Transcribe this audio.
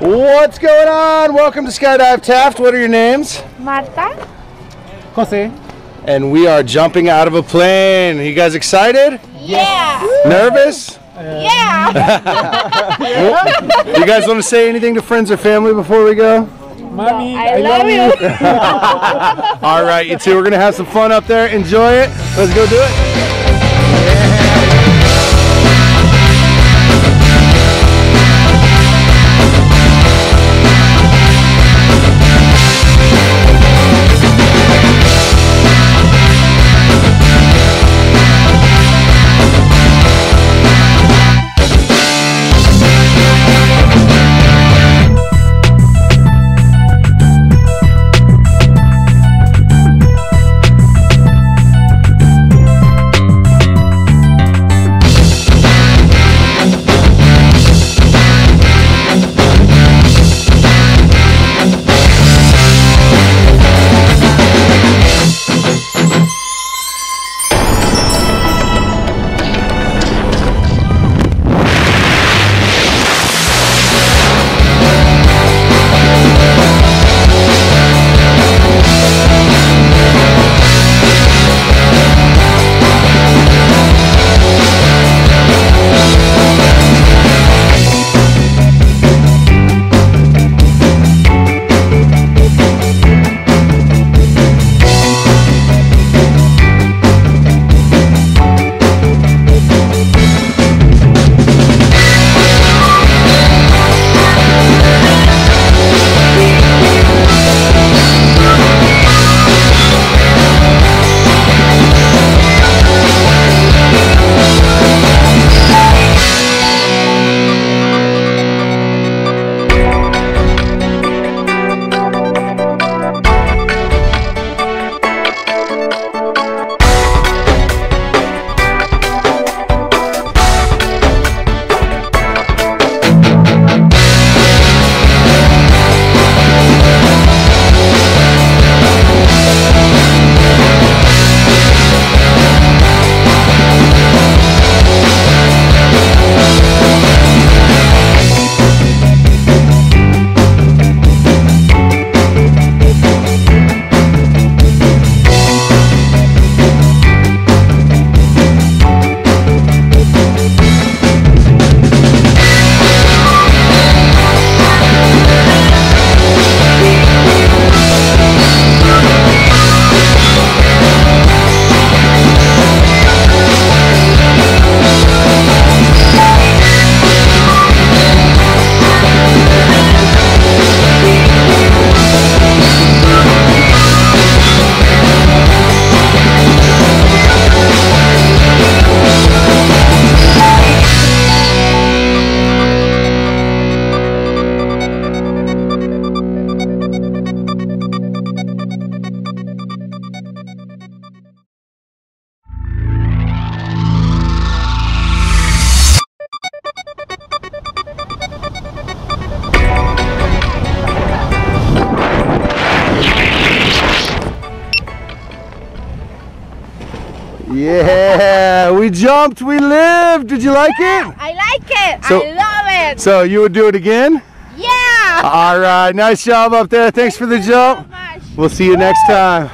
What's going on? Welcome to Skydive Taft. What are your names? Marta? Jose. And we are jumping out of a plane. You guys excited? Yeah! Nervous? Yeah! You guys want to say anything to friends or family before we go? Mommy, I love you! All right, you two, we're going to have some fun up there. Enjoy it. Let's go do it. Yeah, we jumped, we lived. Did you like it? I like it! So- I love it! So you would do it again? Yeah! All right, nice job up there. Thanks for the jump. so. We'll see you next time.